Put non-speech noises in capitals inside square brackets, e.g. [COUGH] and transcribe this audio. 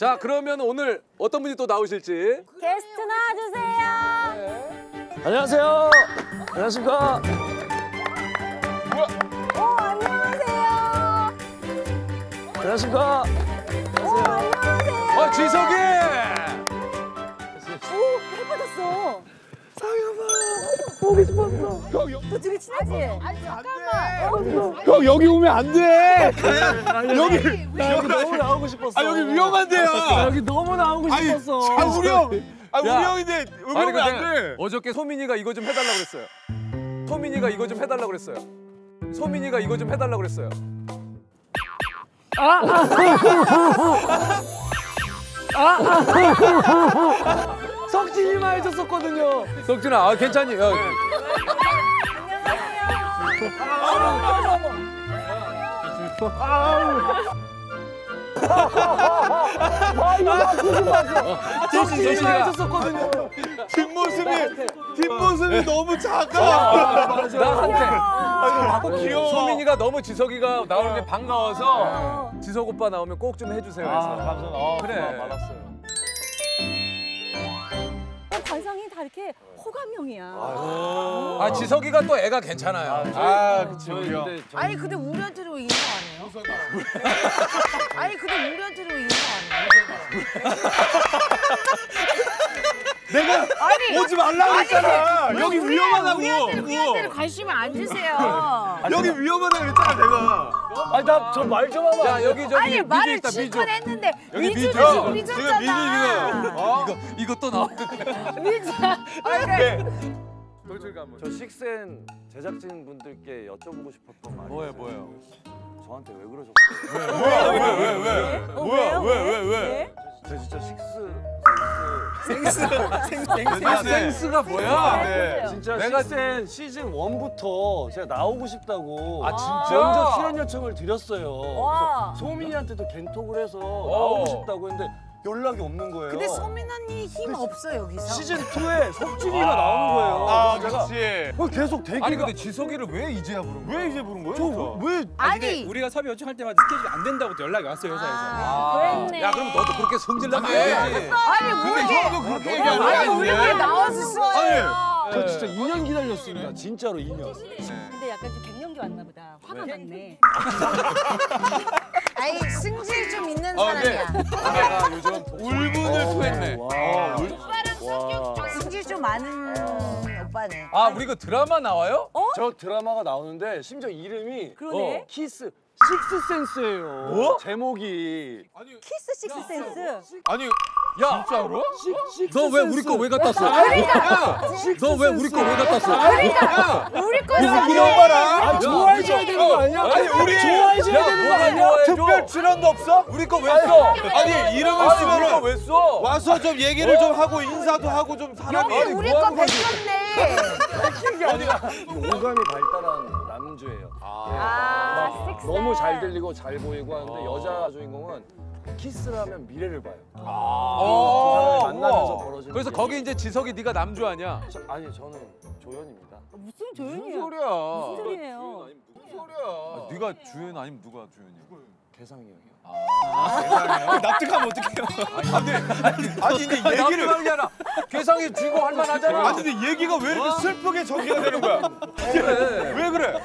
자 그러면 오늘 어떤 분이 또 나오실지 게스트 나와주세요. 안녕하세요. 안녕하십니까. 오 안녕하세요. 안녕하십니까. 오 안녕하세요. 싶었어. 너 둘이 친하지? 아니 잠깐만. 형 여기 오면 안 돼. 여기 나 여기 너무 나오고 싶었어. 아 여기 위험한데요. 나 여기 너무 나오고 싶었어. 아 우리 형. 아 우리 야. 형인데 오면 안 돼. 어저께 소민이가 이거 좀 해달라고 그랬어요 소민이가 이거 좀 해달라고 그랬어요 소민이가 이거 좀 해달라고 그랬어요 석진이 만 해줬었거든요. 석준아 아, 괜찮니? 야, 석진이만 석진이가- 해줬었거든요. 뒷모습이 뒷모습이 너무 작아. 나 한테 아 귀여워. 소민이가 너무 지석이가 나오는 게 반가워서 지석 오빠 나오면 꼭 좀 해주세요 아 해서 감사합니다. 아, 그래. 받았어요. 어, 관상이 다 이렇게 호감형이야. 아 지석이가 또 애가 괜찮아요 아 그치 우리 형. 아니 근데 우리한테는 왜 인사 안 해요? 아니 근데 인사 안 해요? 내가 아니 오지 말라고 했잖아. 여기 우리- 위험하다고. 우리한테는 그거. 관심을 안 주세요. [LAUGHS] 여기 위험하다고 했잖아 내가. 아니 나 저 말 좀 하면. 야 여기 저기 아니 미주 말을 있다 미주 했는데 여기 미주. 지금 지금 미주잖아. 미주 지금. 어? 이거 이거 또 나왔는데 미주. 아니 돌출감 저 식센 제작진 분들께 여쭤보고 싶었던 말이 뭐예요. 뭐예요? 저한테 왜 그러셨어요? 왜왜 왜? 어, 뭐야? 왜, 왜, 왜? 저 진짜 식스 야 센스가 뭐야 네. 진짜 내가- 식센 시즌 1부터 제가 나오고 싶다고 아, 진짜? 먼저 출연 요청을 드렸어요. 소민이한테도 겐톡을 해서 나오고 싶다고 했는데 연락이 없는 거예요. 근데 소민 언니 힘 없어 여기서. 시즌 2에 석진이가 나오 는 거예요. 아 그래서 그렇지. 제가 계속 대기가 아니 근데 지석이를 왜 이제야 부른 거야? 왜 이제 부른 거야? 저왜 아니 우리가 섭외 요청할 때마다 스케줄이 안 된다고 또 연락이 왔어요 회사에서. 아, 그랬네. 야 그럼 너도 그렇게 되지 아니 근데 우리 형도 그렇게 얘기하는 거 아니 우리 아닌데? 나왔었어요. 저 진짜 2년 기다렸습니다. 진짜로 2년. 근데 약간 좀 갱년기 왔나 보다. 화가 많네. [LAUGHS] 아니 승질 좀 있는 어, 네. 사람이야. 내가 요즘 울분을 토했네 와. 와. 승질 좀 많은 오빠네. 아 우리 그 드라마 나와요? 저 드라마가 나오는데 심지어 이름이 그러네. 어, 키스 식스센스예요. 뭐? 제목이 키스 식스 센스. 아니 야 진짜로? 너 왜 우리 거 왜 갖다 써? 너왜 우리 거 왜 갖다 써? 우리 거는 이런 봐라. 아, 좋아해줘야 되는 거 아니야? 아니 우리 좋아해줘야 야, 되는 거 아니야? 특별 출연도 없어? 우리 거 왜 써? 아니 이름을 아니 우리 쓰면 거왜 써? 와서 좀 얘기를 좀 하고 인사도 하고 좀 사람이 여기 우리 거 뺏겼네. 오감이 발달한 남주예요. 아막 식스. 너무 잘 들리고 잘 보이고 하는데 여자 주인공은 키스를 하면 미래를 봐요. 어, 두 사람이 만나면서 우와. 벌어지는 그래서. 거기 이제 지석이 네가 남주 아니야? 저- 아니 저는 조연입니다. 무슨 조용히야. 소리야? 무슨 소리예요? 아, 네가 주연 아니면 누가 주연이야? 개상이 형이요. 납득하면 어떡해요? 아니 근데 얘기를 남주 아니잖아. 괴상이 주인공 할만하잖아. 아니 근데 얘기가 왜 이렇게 슬프게 전개가 되는 거야? 그래. 왜 그래?